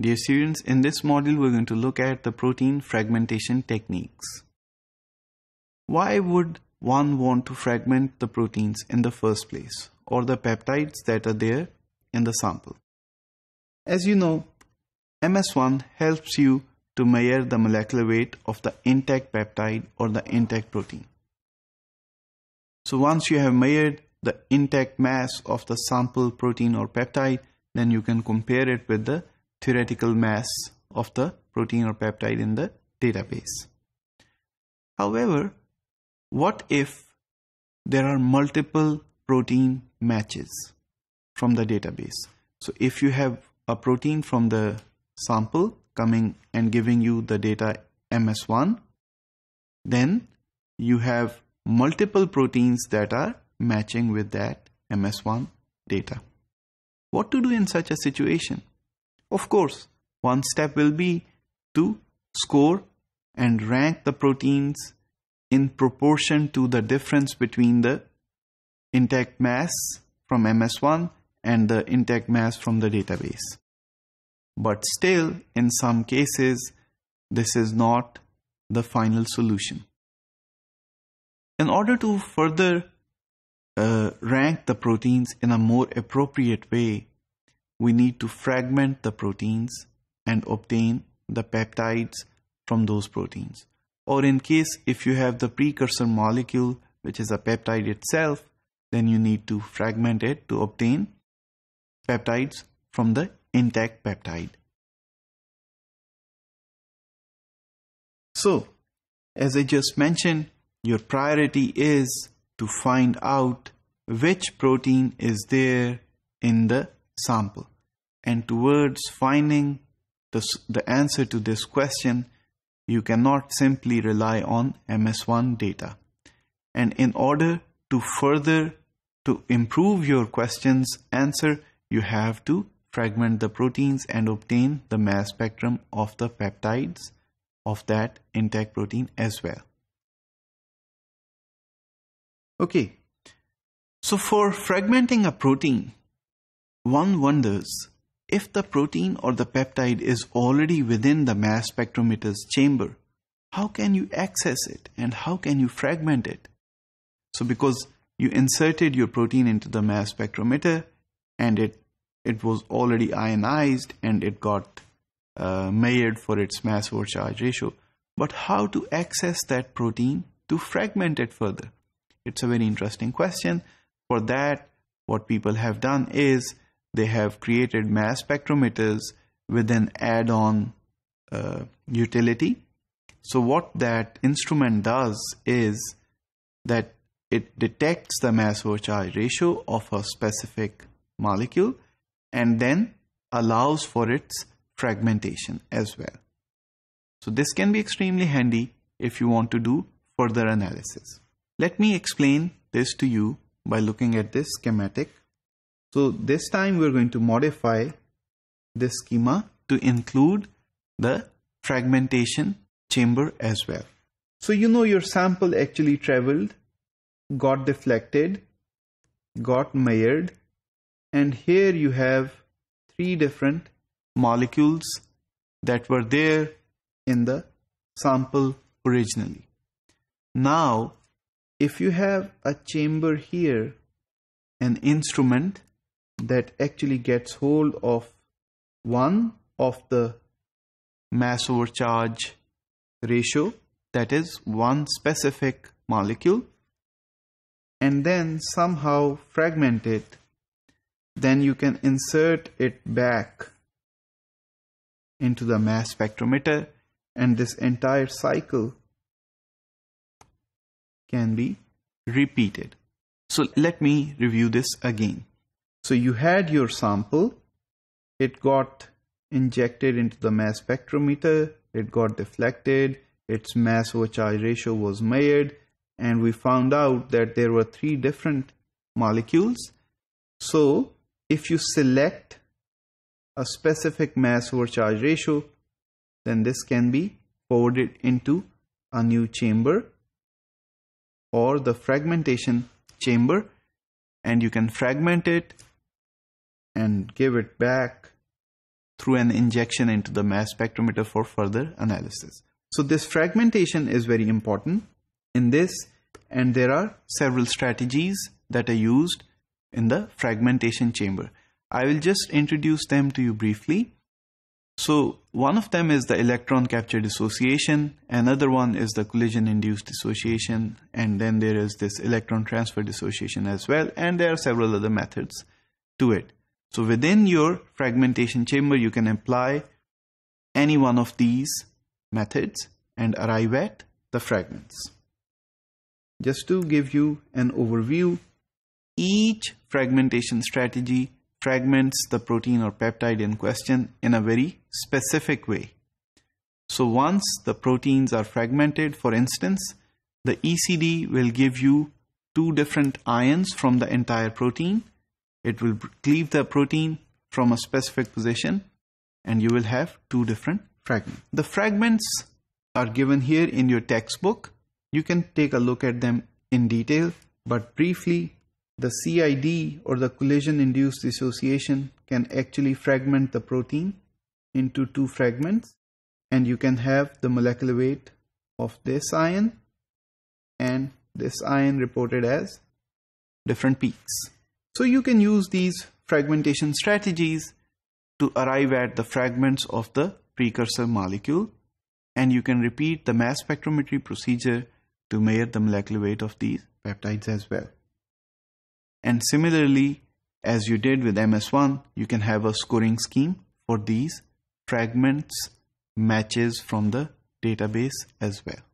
Dear students, in this module we're going to look at the protein fragmentation techniques. Why would one want to fragment the proteins in the first place or the peptides that are there in the sample? As you know, MS1 helps you to measure the molecular weight of the intact peptide or the intact protein. So once you have measured the intact mass of the sample protein or peptide, then you can compare it with the theoretical mass of the protein or peptide in the database. However, what if there are multiple protein matches from the database? So if you have a protein from the sample coming and giving you the data MS1, then you have multiple proteins that are matching with that MS1 data. What to do in such a situation? Of course, one step will be to score and rank the proteins in proportion to the difference between the intact mass from MS1 and the intact mass from the database. But still, in some cases, this is not the final solution. In order to further uh, rank the proteins in a more appropriate way, we need to fragment the proteins and obtain the peptides from those proteins. Or in case if you have the precursor molecule, which is a peptide itself, then you need to fragment it to obtain peptides from the intact peptide. So, as I just mentioned, your priority is to find out which protein is there in the sample. And towards finding the, the answer to this question, you cannot simply rely on MS1 data. And in order to further to improve your question's answer, you have to fragment the proteins and obtain the mass spectrum of the peptides of that intact protein as well. Okay, so for fragmenting a protein, one wonders if the protein or the peptide is already within the mass spectrometer's chamber, how can you access it and how can you fragment it? So because you inserted your protein into the mass spectrometer and it, it was already ionized and it got uh, measured for its mass over charge ratio. But how to access that protein to fragment it further? It's a very interesting question. For that, what people have done is they have created mass spectrometers with an add-on uh, utility. So what that instrument does is that it detects the mass over charge ratio of a specific molecule and then allows for its fragmentation as well. So this can be extremely handy if you want to do further analysis. Let me explain this to you by looking at this schematic so this time we're going to modify this schema to include the fragmentation chamber as well. So you know your sample actually traveled, got deflected, got measured, and here you have three different molecules that were there in the sample originally. Now, if you have a chamber here, an instrument that actually gets hold of one of the mass over charge ratio that is one specific molecule and then somehow fragment it then you can insert it back into the mass spectrometer and this entire cycle can be repeated. So let me review this again. So you had your sample, it got injected into the mass spectrometer, it got deflected, its mass over charge ratio was measured, and we found out that there were three different molecules. So if you select a specific mass over charge ratio, then this can be forwarded into a new chamber or the fragmentation chamber. And you can fragment it and give it back through an injection into the mass spectrometer for further analysis. So this fragmentation is very important in this and there are several strategies that are used in the fragmentation chamber. I will just introduce them to you briefly. So one of them is the electron capture dissociation, another one is the collision induced dissociation, and then there is this electron transfer dissociation as well, and there are several other methods to it. So within your fragmentation chamber, you can apply any one of these methods and arrive at the fragments. Just to give you an overview, each fragmentation strategy fragments the protein or peptide in question in a very specific way. So once the proteins are fragmented, for instance, the ECD will give you two different ions from the entire protein. It will cleave the protein from a specific position and you will have two different fragments. The fragments are given here in your textbook. You can take a look at them in detail, but briefly, the CID or the collision induced dissociation can actually fragment the protein into two fragments and you can have the molecular weight of this ion and this ion reported as different peaks. So you can use these fragmentation strategies to arrive at the fragments of the precursor molecule and you can repeat the mass spectrometry procedure to measure the molecular weight of these peptides as well. And similarly, as you did with MS1, you can have a scoring scheme for these fragments matches from the database as well.